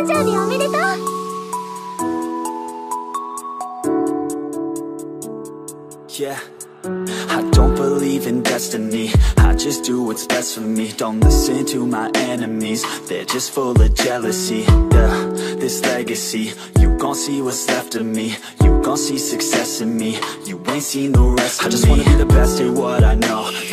生日おめでとう Yeah. I don't believe in destiny I just do what's best for me Don't listen to my enemies They're just full of jealousy Yeah, this legacy You gon' see what's left of me You gon' see success in me You ain't seen the rest of me I just wanna be the best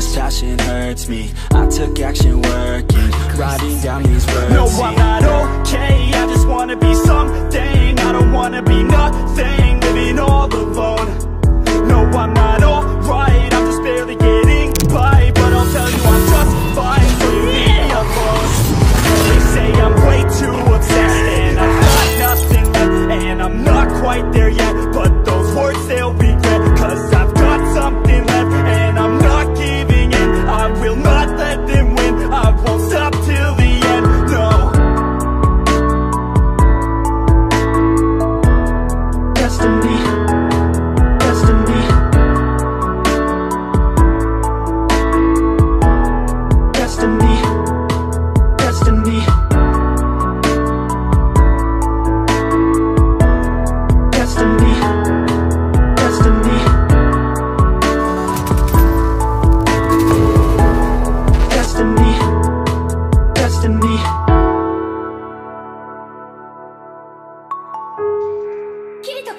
this passion hurts me. I took action working Writing down these words. No, I'm not okay. I just wanna be something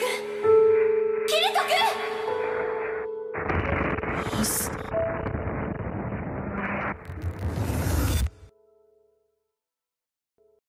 Okay.